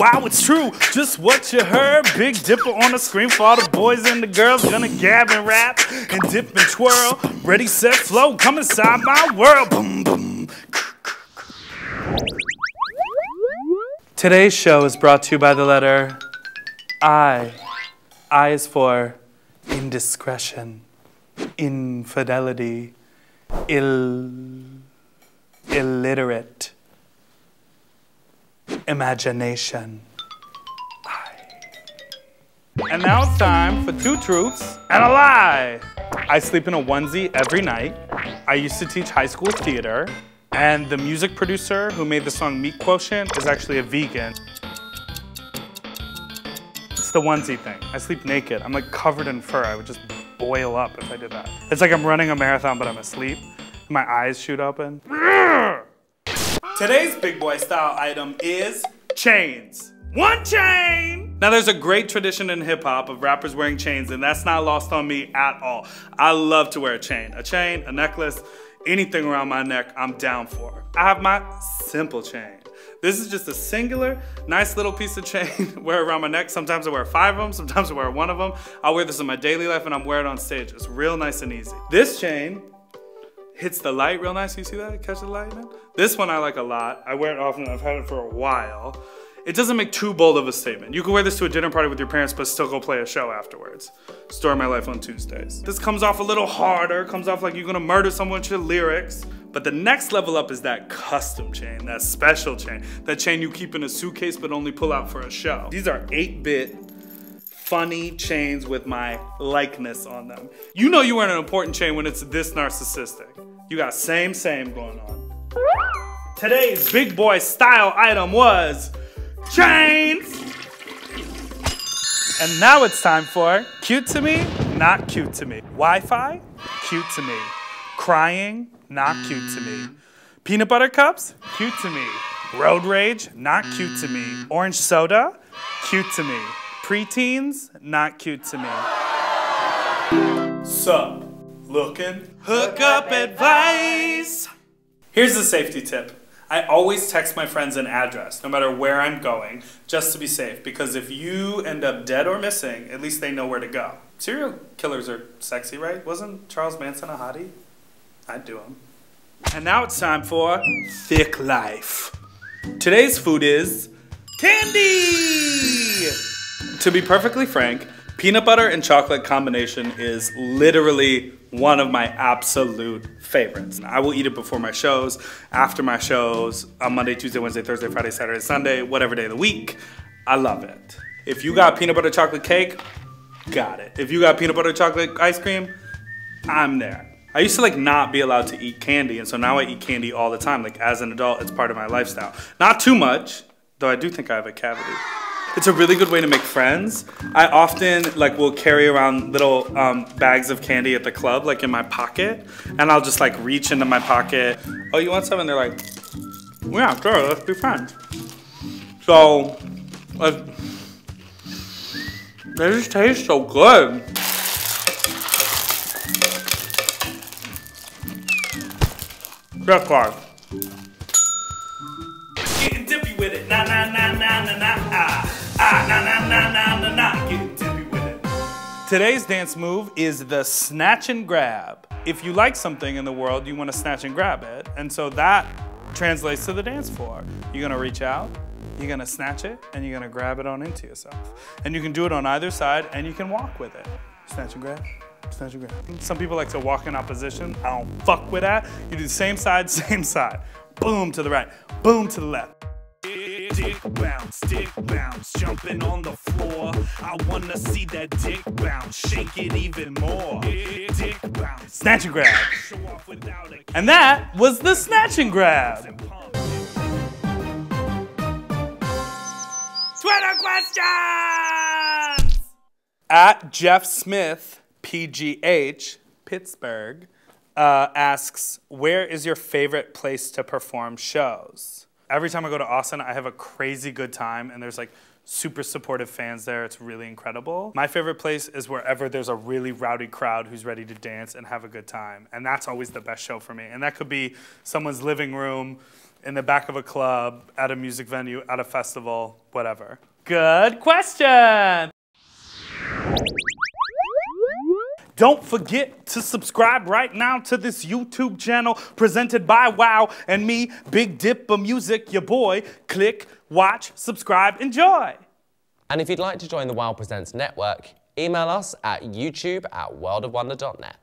Wow, it's true. Just what you heard. Big Dipper on the screen for all the boys and the girls. Gonna gab and rap and dip and twirl. Ready, set, flow. Come inside my world. Boom, boom. Today's show is brought to you by the letter I. I is for indiscretion, infidelity, ill, illiterate, imagination. And now it's time for two truths and a lie. I sleep in a onesie every night. I used to teach high school theater. And the music producer who made the song Meat Quotient is actually a vegan. It's the onesie thing. I sleep naked. I'm like covered in fur. I would just boil up if I did that. It's like I'm running a marathon, but I'm asleep. My eyes shoot open. Today's big boy style item is chains. One chain! Now, there's a great tradition in hip hop of rappers wearing chains, and that's not lost on me at all. I love to wear a chain. A chain, a necklace, anything around my neck, I'm down for. I have my simple chain. This is just a singular, nice little piece of chain wear around my neck. Sometimes I wear five of them, sometimes I wear one of them. I wear this in my daily life and I'm wearing it on stage. It's real nice and easy. This chain hits the light real nice. You see that? Catch the light, man? This one I like a lot. I wear it often. I've had it for a while. It doesn't make too bold of a statement. You can wear this to a dinner party with your parents, but still go play a show afterwards. Story My Life on Tuesdays. This comes off a little harder, comes off like you're gonna murder someone with your lyrics. But the next level up is that custom chain, that special chain, that chain you keep in a suitcase but only pull out for a show. These are 8-bit funny chains with my likeness on them. You know you wear an important chain when it's this narcissistic. You got same, same going on. Today's big boy style item was chains. And now it's time for cute to me, not cute to me. Wi-Fi, cute to me. Crying, not cute to me. Peanut butter cups, cute to me. Road rage, not cute to me. Orange soda, cute to me. Preteens, not cute to me. Sup, looking? Hookup advice. Here's a safety tip. I always text my friends an address, no matter where I'm going, just to be safe. Because if you end up dead or missing, at least they know where to go. Serial killers are sexy, right? Wasn't Charles Manson a hottie? I'd do him. And now it's time for Thick Life. Today's food is candy! To be perfectly frank, peanut butter and chocolate combination is literally one of my absolute favorites. I will eat it before my shows, after my shows, on Monday, Tuesday, Wednesday, Thursday, Friday, Saturday, Sunday, whatever day of the week. I love it. If you got peanut butter chocolate cake, got it. If you got peanut butter chocolate ice cream, I'm there. I used to like not be allowed to eat candy, and so now I eat candy all the time. Like as an adult, it's part of my lifestyle. Not too much, though I do think I have a cavity. It's a really good way to make friends. I often like will carry around little um, bags of candy at the club, like in my pocket, and I'll just like reach into my pocket. Oh, you want some? And they're like, yeah, sure, let's be friends. So, uh, they just taste so good. Credit card. Today's dance move is the snatch and grab. If you like something in the world, you want to snatch and grab it. And so that translates to the dance floor. You're going to reach out, you're going to snatch it, and you're going to grab it on into yourself. And you can do it on either side, and you can walk with it. Snatch and grab. Snatch and grab. Some people like to walk in opposition. I don't fuck with that. You do the same side, same side. Boom to the right, boom to the left. Dick bounce, dick bounce, jumping on the floor. I wanna see that dick bounce, shake it even more. Dick bounce, Snatch and grab. show off without a And that was the snatch and grab. Twitter questions! At Jeff Smith, PGH, Pittsburgh, uh, asks, Where is your favorite place to perform shows? Every time I go to Austin, I have a crazy good time, and there's like super supportive fans there. It's really incredible. My favorite place is wherever there's a really rowdy crowd who's ready to dance and have a good time. And that's always the best show for me. And that could be someone's living room, in the back of a club, at a music venue, at a festival, whatever? Good question. Don't forget to subscribe right now to this YouTube channel presented by Wow and me, Big Dipper Music, your boy. Click, watch, subscribe, enjoy. And if you'd like to join the Wow Presents network, email us at youtube at worldofwonder.net.